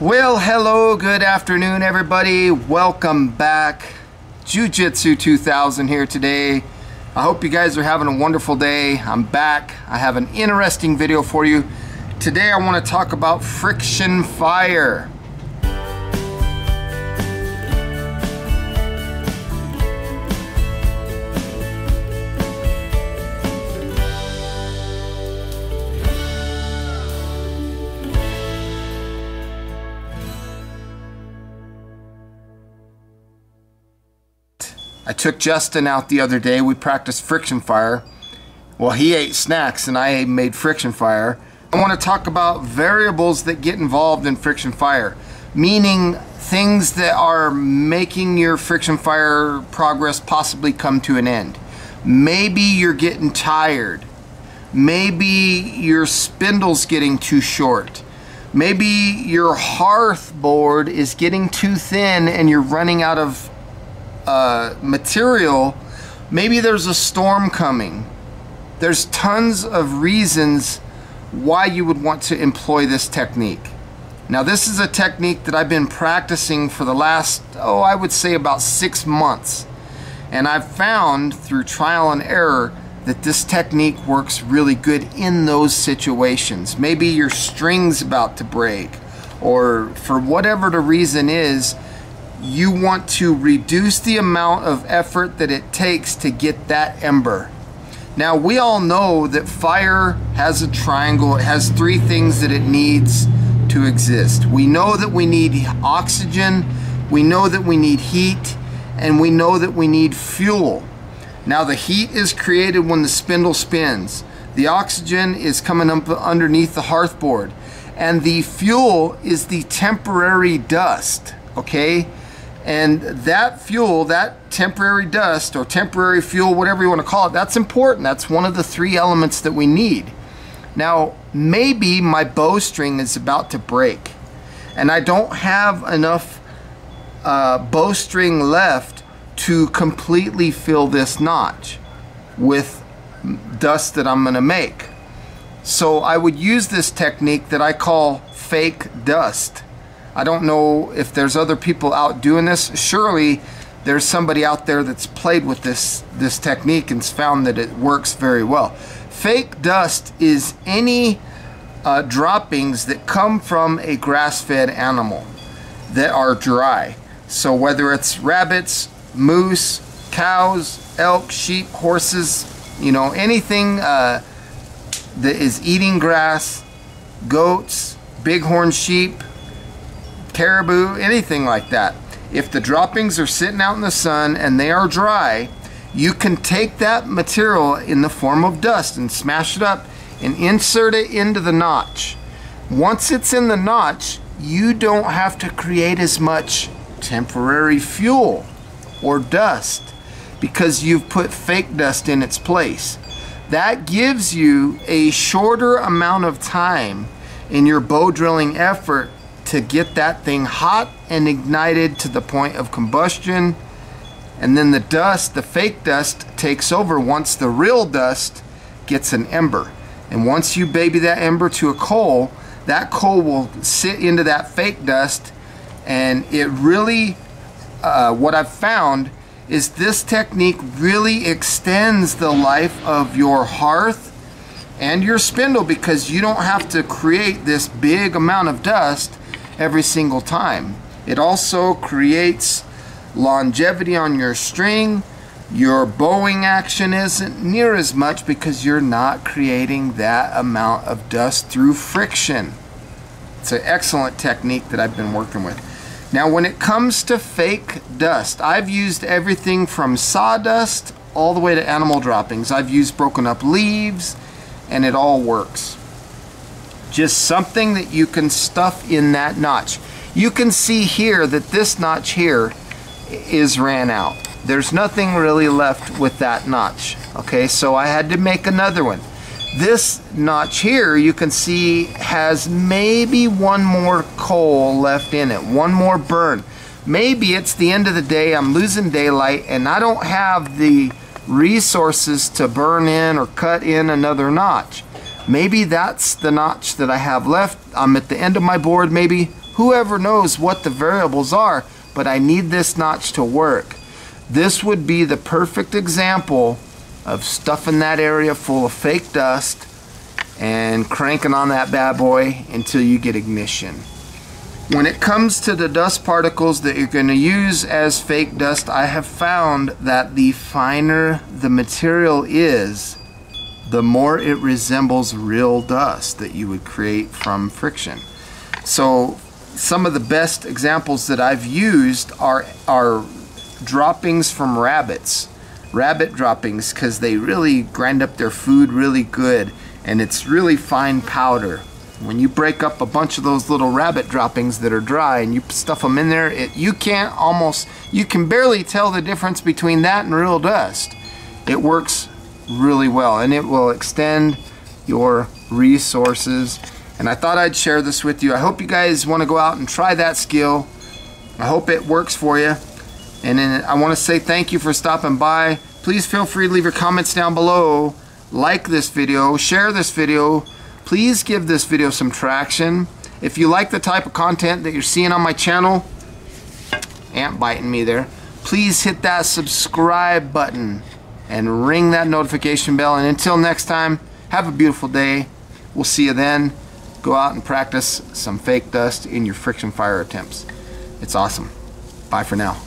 Well, hello, good afternoon, everybody. Welcome back. Jiu-Jitsu 2000 here today. I hope you guys are having a wonderful day. I'm back. I have an interesting video for you. Today I want to talk about friction fire. I took Justin out the other day. We practiced friction fire. Well, he ate snacks and I made friction fire. I want to talk about variables that get involved in friction fire, meaning things that are making your friction fire progress possibly come to an end. Maybe you're getting tired. Maybe your spindle's getting too short. Maybe your hearth board is getting too thin and you're running out of uh, material, maybe there's a storm coming. There's tons of reasons why you would want to employ this technique. Now this is a technique that I've been practicing for the last, oh, I would say about six months. And I've found through trial and error that this technique works really good in those situations. Maybe your string's about to break or for whatever the reason is, you want to reduce the amount of effort that it takes to get that ember. Now we all know that fire has a triangle, it has three things that it needs to exist. We know that we need oxygen, we know that we need heat, and we know that we need fuel. Now the heat is created when the spindle spins. The oxygen is coming up underneath the hearth board. And the fuel is the temporary dust, okay? And that fuel, that temporary dust or temporary fuel, whatever you want to call it, that's important. That's one of the three elements that we need. Now, maybe my bowstring is about to break and I don't have enough uh, bowstring left to completely fill this notch with dust that I'm going to make. So I would use this technique that I call fake dust. I don't know if there's other people out doing this. Surely there's somebody out there that's played with this, this technique and found that it works very well. Fake dust is any uh, droppings that come from a grass-fed animal that are dry. So whether it's rabbits, moose, cows, elk, sheep, horses, you know, anything uh, that is eating grass, goats, bighorn sheep, caribou, anything like that. If the droppings are sitting out in the sun and they are dry, you can take that material in the form of dust and smash it up and insert it into the notch. Once it's in the notch, you don't have to create as much temporary fuel or dust because you've put fake dust in its place. That gives you a shorter amount of time in your bow drilling effort to get that thing hot and ignited to the point of combustion. And then the dust, the fake dust, takes over once the real dust gets an ember. And once you baby that ember to a coal, that coal will sit into that fake dust. And it really, uh, what I've found is this technique really extends the life of your hearth and your spindle because you don't have to create this big amount of dust every single time. It also creates longevity on your string. Your bowing action isn't near as much because you're not creating that amount of dust through friction. It's an excellent technique that I've been working with. Now when it comes to fake dust, I've used everything from sawdust all the way to animal droppings. I've used broken up leaves and it all works just something that you can stuff in that notch. You can see here that this notch here is ran out. There's nothing really left with that notch. Okay, so I had to make another one. This notch here, you can see, has maybe one more coal left in it, one more burn. Maybe it's the end of the day, I'm losing daylight, and I don't have the resources to burn in or cut in another notch. Maybe that's the notch that I have left. I'm at the end of my board maybe. whoever knows what the variables are, but I need this notch to work. This would be the perfect example of stuffing that area full of fake dust and cranking on that bad boy until you get ignition. When it comes to the dust particles that you're going to use as fake dust, I have found that the finer the material is, the more it resembles real dust that you would create from friction. So some of the best examples that I've used are, are droppings from rabbits. Rabbit droppings because they really grind up their food really good and it's really fine powder. When you break up a bunch of those little rabbit droppings that are dry and you stuff them in there, it, you can't almost, you can barely tell the difference between that and real dust. It works really well and it will extend your resources. And I thought I'd share this with you. I hope you guys want to go out and try that skill. I hope it works for you. And then I want to say thank you for stopping by. Please feel free to leave your comments down below. Like this video, share this video, please give this video some traction. If you like the type of content that you're seeing on my channel, ant biting me there, please hit that subscribe button and ring that notification bell. And until next time, have a beautiful day. We'll see you then. Go out and practice some fake dust in your friction fire attempts. It's awesome. Bye for now.